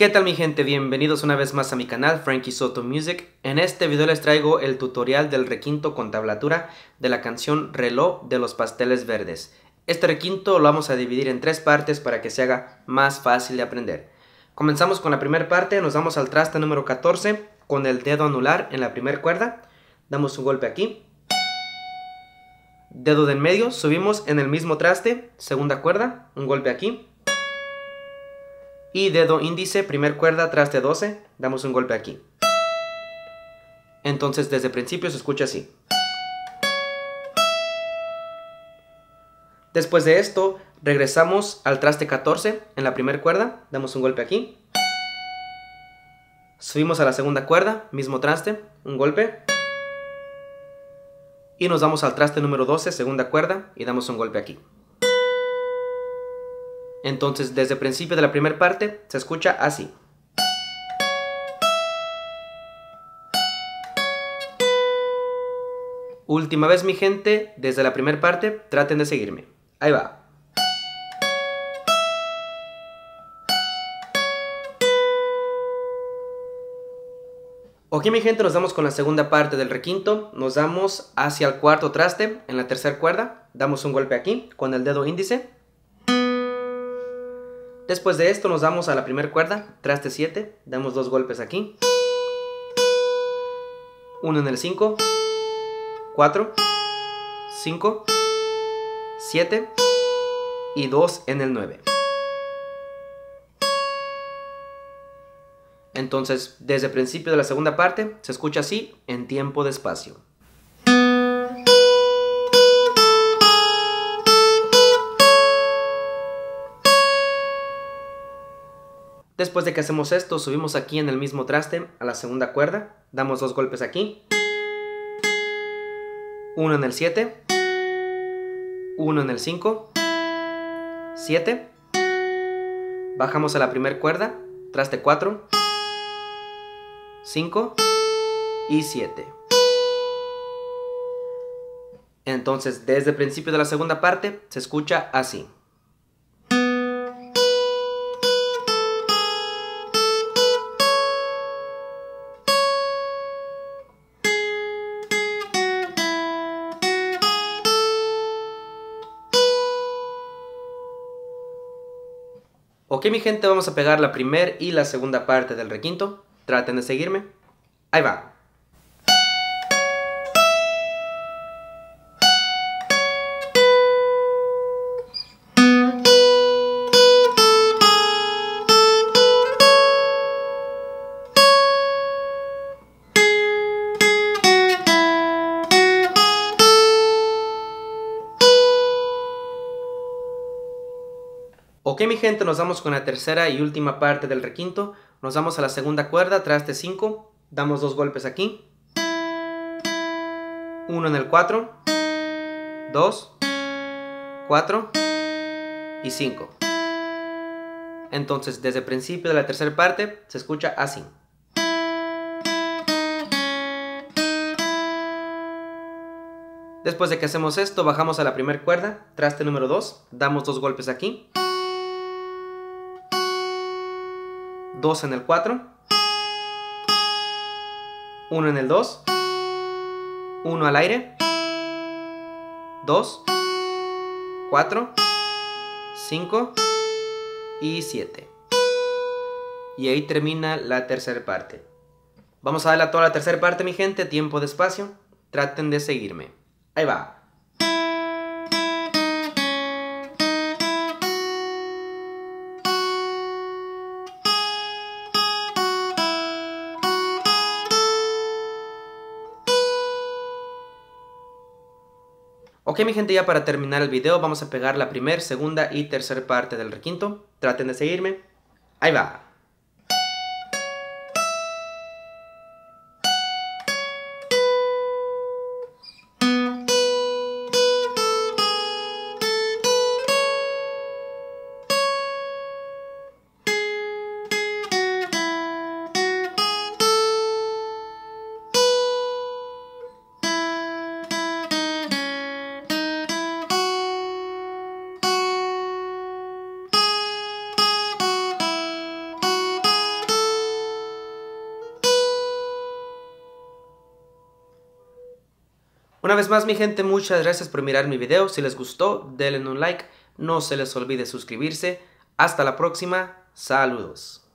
¿Qué tal mi gente? Bienvenidos una vez más a mi canal Frankie Soto Music. En este video les traigo el tutorial del requinto con tablatura de la canción Reloj de los Pasteles Verdes. Este requinto lo vamos a dividir en tres partes para que se haga más fácil de aprender. Comenzamos con la primera parte, nos vamos al traste número 14 con el dedo anular en la primera cuerda. Damos un golpe aquí. Dedo de en medio, subimos en el mismo traste, segunda cuerda, un golpe aquí y dedo índice, primer cuerda, traste 12, damos un golpe aquí. Entonces desde el principio se escucha así. Después de esto, regresamos al traste 14 en la primera cuerda, damos un golpe aquí. Subimos a la segunda cuerda, mismo traste, un golpe. Y nos vamos al traste número 12, segunda cuerda, y damos un golpe aquí. Entonces, desde el principio de la primera parte, se escucha así. Última vez, mi gente, desde la primera parte, traten de seguirme. Ahí va. Ok mi gente, nos damos con la segunda parte del requinto, nos damos hacia el cuarto traste, en la tercera cuerda, damos un golpe aquí con el dedo índice, Después de esto nos damos a la primera cuerda, traste 7, damos dos golpes aquí. Uno en el 5, 4, 5, 7 y 2 en el 9. Entonces, desde el principio de la segunda parte, se escucha así en tiempo de Después de que hacemos esto, subimos aquí en el mismo traste a la segunda cuerda, damos dos golpes aquí, uno en el 7, uno en el 5, 7, bajamos a la primera cuerda, traste 4, 5 y 7. Entonces, desde el principio de la segunda parte, se escucha así. Ok mi gente, vamos a pegar la primera y la segunda parte del requinto. Traten de seguirme. Ahí va. Ok mi gente, nos vamos con la tercera y última parte del requinto. Nos vamos a la segunda cuerda, traste 5. Damos dos golpes aquí. Uno en el 4. 2. 4. Y 5. Entonces, desde el principio de la tercera parte, se escucha así. Después de que hacemos esto, bajamos a la primera cuerda, traste número 2, damos dos golpes aquí. 2 en el 4, 1 en el 2, 1 al aire, 2, 4, 5 y 7. Y ahí termina la tercera parte. Vamos a darle a toda la tercera parte, mi gente, tiempo de espacio. Traten de seguirme. Ahí va. Ok mi gente, ya para terminar el video vamos a pegar la primera, segunda y tercera parte del requinto. Traten de seguirme. Ahí va. Una vez más mi gente, muchas gracias por mirar mi video. Si les gustó, denle un like. No se les olvide suscribirse. Hasta la próxima. Saludos.